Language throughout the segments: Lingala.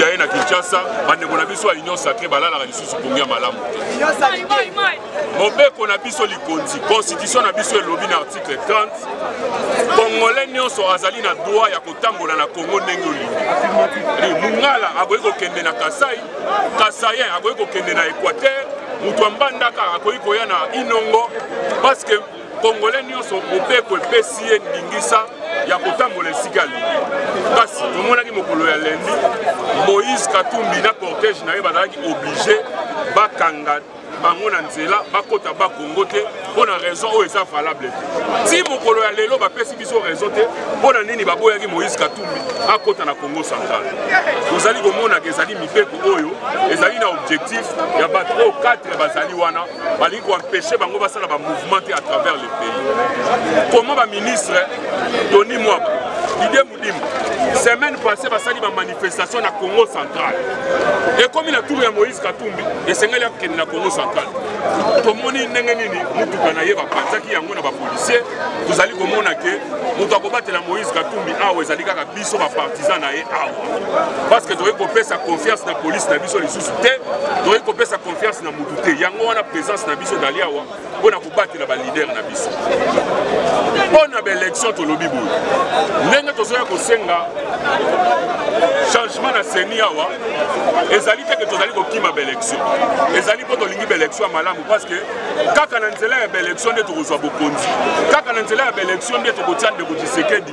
ya ye na kinshasa bandeko na biso ya union sacré balalaka lisusu pongi ya malamu te mobeko na biso likonzi constitution na biso elobi na article 30 congolais nyonso azali na droit ya kotambola na congo ndenge olingi mungala akoki kokende na kasai kasayen akoki kokende na équateur moto ambandaka akoki koya na inongo parce que Congolais nyonso mobeko epesi ye ndingisa ya kotambola esika alingi kasi tomonaki mokolo ya lendi moïse katumbi na cortège na ye bazalaki oblige bakanga bango na nzela bakota bakongo te mpo na raison oyo eza valable te ti mokolo ya lelo bapesi biso raison te mpo na nini baboyaki moïse katumbi akota na congo central tozali komonaka ezali mibeko oyo ezali na objectif ya bato oyo 4 bazali wana balingi koempeshe bango basala bamouvement te à travers le pays comment baministre tony mwaba didie modimu semaine passé basali bamanifestation na congo central ekomi na tour ya moïse katumbi esengeli akende na congo central tomoni ndenge nini motuka na ye bapanzaki yango na bapolisier tozali komona ke moto akobatela moïse katumbi awa ezali kaka biso bapartisan na ye awa parce que tokoki kopesa confiance na polise na biso lisusu te tokoki kopesa confiance na motu te yango wana présence na biso ezali awa mpo na kobatela balidere na biso mpo na baélection tolobi boye ndenge tozoya kosenga changement na seni awa ezali te ke tozali kokima baélection ezali mpo tolingi baélection ya malamu parce que kaka na nzela ya baélection nde tokozwa bokonzi kaka na nzela ya baélection nde tokotia ndeko tshisekedi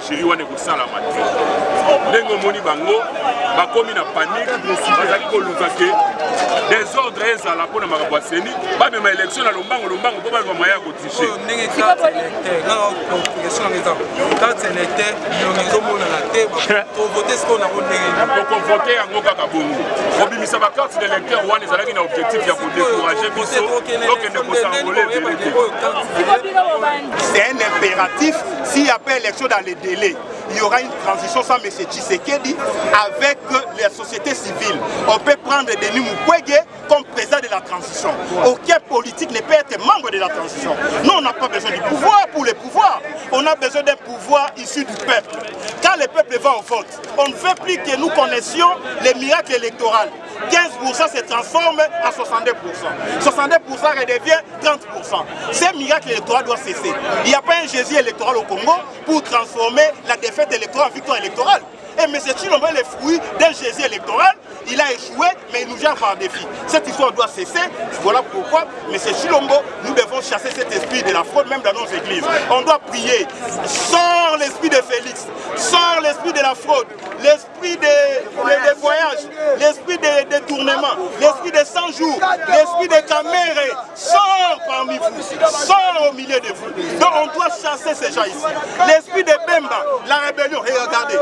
Chérie wana ekosalama te ndenge omoni bango bakomi na panique bazali koluka ke desordre ezala mpo na makambo ya seni bamema élection na lombango lombango mpo bazwa maya ya kotriche ndenge carte électeur nga na question yango eza carte électeur bilongi ezomonana te tovote sikoyo nango ndenge tokovote yango kaka bongo kobimisa bacarte d'électeur wana ezalaki na objectif ya kodécourage biso tokende kosangole verité c'est un impératif s'il n'y a pas élection dans les délais il y aura une transition sans M. Tshisekedi avec société civile. On peut prendre Denis Mukwege comme président de la transition. Aucun politique ne peut être membre de la transition. Nous, on n'a pas besoin du pouvoir pour le pouvoir. On a besoin d'un pouvoir issu du peuple. Quand le peuple va au vote, on ne veut plus que nous connaissions les miracles électoraux. 15% se transforme en 62%. 62% redevient 30%. Ces miracles électoraux doivent cesser. Il n'y a pas un Jésus électoral au Congo pour transformer la défaite électorale en victoire électorale. Et M. Chilombo est le fruit d'un Jésus électoral. Il a échoué, mais il nous vient par défi. Cette histoire doit cesser. Voilà pourquoi, M. Chilombo, nous devons chasser cet esprit de la fraude, même dans nos églises. On doit prier. Sort l'esprit de Félix, Sort l'esprit de la fraude, l'esprit des voyages, l'esprit des détournements, l'esprit des 100 jours, l'esprit des caméras. sort parmi vous, sort au milieu de vous. Donc on doit chasser ces gens ici. L'esprit de Bemba, la rébellion, regardez,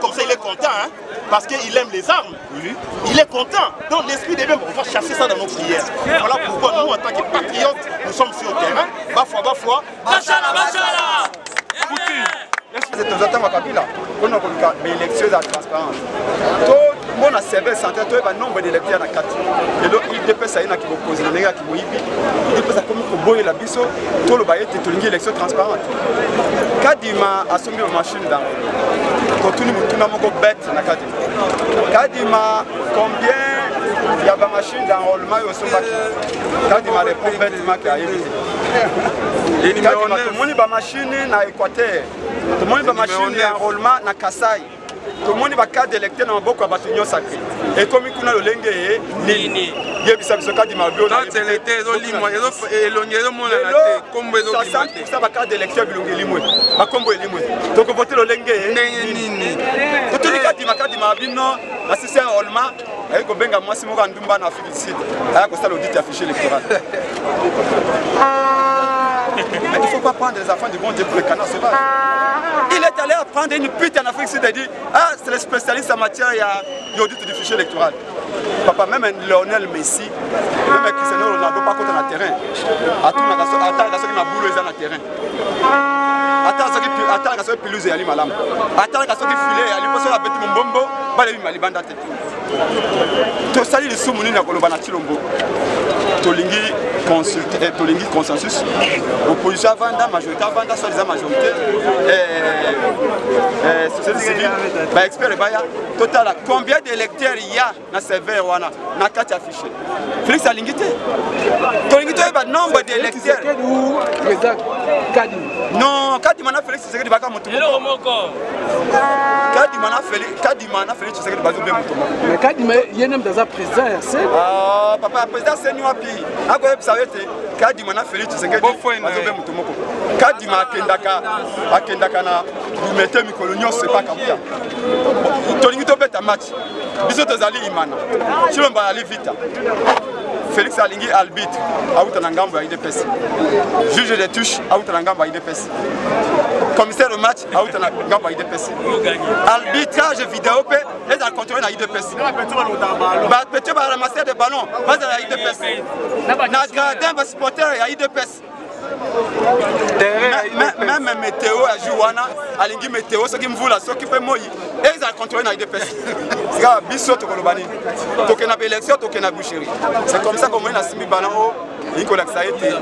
comme ça, il est content, hein, parce qu'il aime les armes. Il est content. Donc l'esprit des mêmes, on va chasser ça dans nos prières. Voilà pourquoi nous, en tant que patriotes, nous sommes sur le terrain. Bafoua, bafoua. Basala, basala. toza ntango ya kabila mpona koluka baélection eza transparence tomona service santé toyeba nombre d'électeur na kati lelo idps aye na kibokonzi na ndenge ya kimoyibi idps akomi koboyela biso toloba ete tolingi élection transparente kadima asombi bamashine dango totuni motuna moko bete na kadima Kadima, combien il y a des machines d'enrôlement au Sombaki Kadima répond bêtement qu'il y a eu. Kadima, tout le monde a des machines à Équateur, tout le monde a des machines d'enrôlement à Kassai. tomoni bakade elekte na maboko ya bato nyonso ake ekomi kuna lolenge ye nini yebisa biso kadima bioelongi ezomonana te kombo ezokima te sa bacarte d'élection ya bilongi elimwe bakombo elimwe tokovote lolenge ndenge nini totuni kadima kadima bino na sisi ya olma aye kobenga mwasi moko ya ndumba na afrique du sud aya kosala audit ya fichier électoral Mais il ne faut pas prendre les enfants du bon Dieu pour les canards sauvages. Il est allé apprendre une pute en Afrique, c'est-à-dire, ah, c'est le spécialiste en matière, il y a l'audit du fichier électoral. papa meme leonel messi meme cristiano ronaldo bakota na terrain atunaka atalaka soki mabulu eza na terrain atalaka soki piluse eyali malamu atalaka soki file eyali mpo soki abeti mombombo balebima libanda te tosali lisumu nini ya koloba na tilombo tolingi consulte eh, tolingi consensus opposition avanda majorité avanda soit eza majorité eh, eh, société civile baexpert ebaya totala combien de lecteur ya na serveur wana na kati ya fichier felix alingi te tolingi toyeba nombre de lecteur non kadima na felix tshisekedi baka moto moko kadima na felix kadima na felix tshisekedi bazo be moto moko mais kadima ye nde moto aza président ya seni ah papa président seni wapi akoyebisa yo ete kadima na felix tshisekedi bazo be moto moko kadima akendaka akendaka na limete mikolo nyonso epa kabuya tolingi tobeta match biso tozali imana cilomba yali vita félix alingi albitre awuta na ngambo ya idps juge de touche awuta na ngambo ya idps commissaire de match awuta na ngambo ya idps arbitrage video mpe ezala controle na idps bapetio baramase de ballon bazala ya idps na gradin basupporter ya idps meme meteo ya jour wana alingi meteo soki mvula soki mpe moi ezala controle na idps sika biso tokoloba nini tokende na baélection tokende na boucherie c'est comme ça komoi nasimbi bana o eyi kolakisa ete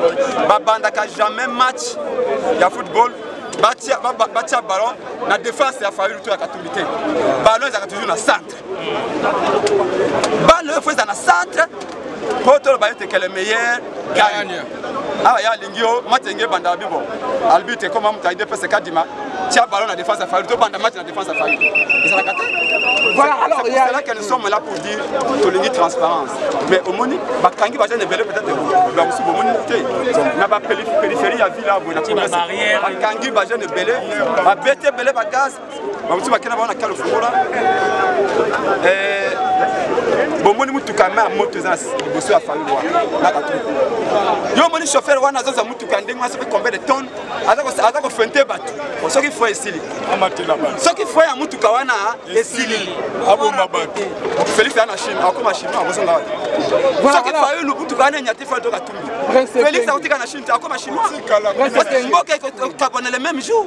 babandaka jamais match ya football batia ballon na défense ya fayulu to ya katumbi te ballon ezalaka toujours na centre bale oyo fo ezala na centre mpo toloba ete que le meilleur gagne awa ah, ye alingi yo mati enge ebanda bibo albitre ekoma moto aide pese kadima tia balo na défense ya fayu tobanda mati na défense ya fayu ezalaka te Voilà, alors, c'est cela que nous sommes là pour dire tolingi transparence mais omoni bakangi bajane ebele peut-être bamosusu bomoni te na bapériphérie ya ville aboye na bakangi bajane ebele babeti ebele bagaz bamosusu bakenda bango na kalo fungola eh, bomoni motuka ma moto eza liboso ya fango wana na bato yo omoni chauffeur wana azozwa motuka ndenge wana soki combien de tonne aza kofente bato soki fo esili soki fo ya motuka wana esili abomba bato felix ya na chine akoma chine akozonga wapi soki fayulu motuka wana enyati fo toka tumbi felix akotika na chine te akoma chinois mboka ekokabonele même jour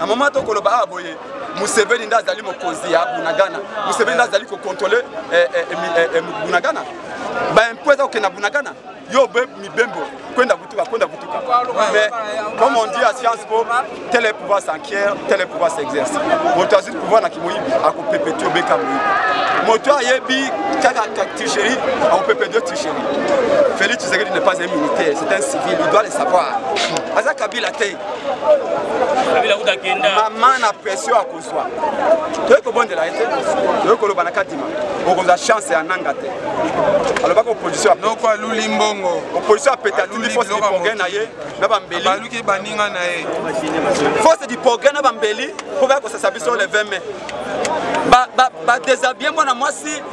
na moma to koloba awa boye museveni nde azali mokonzi ya bunagana museveni nde azali kokontrole eh, eh, eh, eh, bunagana baimpo eza kokenda bunagana yo obe mibembo kwenda kutuka kwenda kutuka mais comme on dit à science po tel est pouvoir s'enquiert tel est pouvoir s'exerce moto azwi pouvoir na kimoyibi akopepeti obeka moyibi moto ayebi kaka tricherie akopepeti tricherie félix tshisekedi n'est pas un militaire c'est un civil il doit le savoir aza kabila te mama na pression akozwa toyei kobondela ye te toyei koloba na kadima okozwa chance ya nanga te alobaka opposition noko aluli mbongo opposition apeta atindi force du progrès na ye na bambeli abaluki baninga na ye force du progrès na bambeli mpo baya kosasa biso le 20 mai badesabie mwana mwasi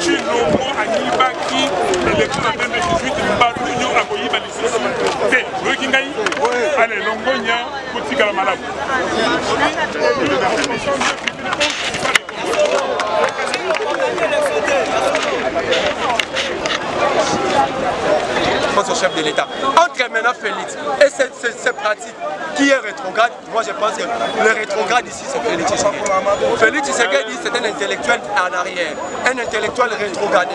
cilombo ayibaki election na 2018 bato nyo akoyiba lisusu te oyoki ngai ale longonya kotikala malamu Thank you. chef de l'État. Entre maintenant Félix et cette pratique qui est rétrograde, moi je pense que le rétrograde ici c'est Félix Tshisekedi. Félix Tshisekedi c'est un intellectuel en arrière, un intellectuel rétrogradé.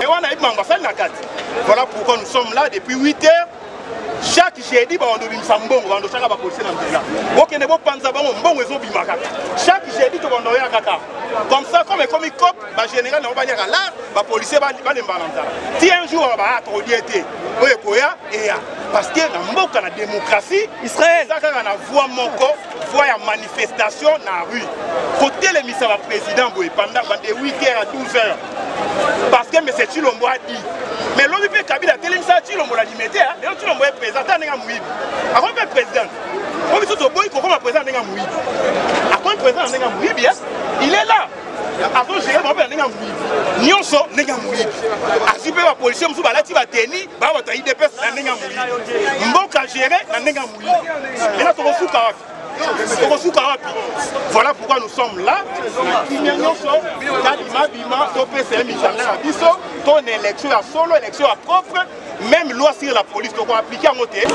Et wana yebi mango asali na kati voilà pourquoi nous sommes là depuis 8 heures chaque jeudi bandobimisa mbongo bandosaka bapolisie na nzela bokende bopanza bango mbongo ezobima kaka chaque jeudi tobandoya kaka comme ça comme ekomi cop bagénéral nango baliaka lar bapolisie balemba na nzala ti un jour baa tolie te oyo ekoya eya parce que na mboka na démocratie eza kaka na voix moko voie ya manifestation na rue kotelemisa ba président boye pendant de 8 heures à 12 heures parce que monsieur Chilombo a dit mais lobi mpe kabila atelemisa Chilombo na limete lelo Chilombo ye président ata ndenge ya moyibi akomi mpe président po biso toboyi kokoma président ndenge ya moyibi akomi président na ndenge ya moyibi il est là azogere bango mpe na ndenge ya moyibi nyonso ndenge ya moyibi azwi mpe bapolisier mosusu balati bateni baa bato ya idps na ndenge ya moyibi mboka gere na ndenge ya Maintenant, tu reçois Karab. tokosuka wapi voilà pourquoi nous sommes là kimia nyonso babima bima topesa ye mikanda na biso to na élection ya solo élection ya propre même loi sur la police toko aplike yango te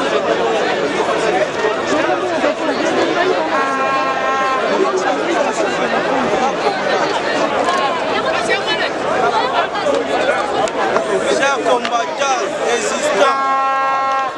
Chers combattants, résistants,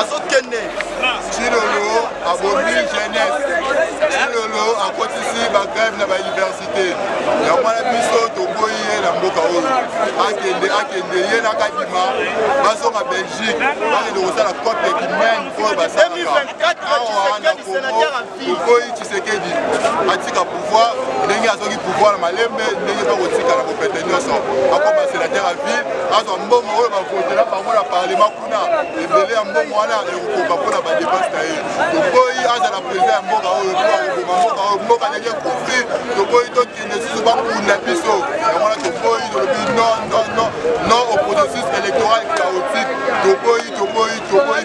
azokende cilolo abomi jeunesse cilolo akotisi bagrève na bauniversité yango wana biso toboyi ye na mboka oyo akende akende ye na kadima bazonga belgique bakende kosala cope ya kimene oyo basalaka awa na kongo Boyi Tshisekedi atika pouvoir ndenge azongi pouvoir na malembe ndenge mpe akotika na kopete nyonso akoma senateur ya ville azwa mbongo oyo bavotela bango na parlema kuna ebele ya mbongo wana ekokoka mpo na badepense na ye toboyi azala president ya mboka oyo mpo akoboma mboka oyo mboka ndenge ekufi toboyi tokende susu bakunda biso yango wana toboyi tolobi non non non non au processus électoral chaotique toboyi toboyi toboyi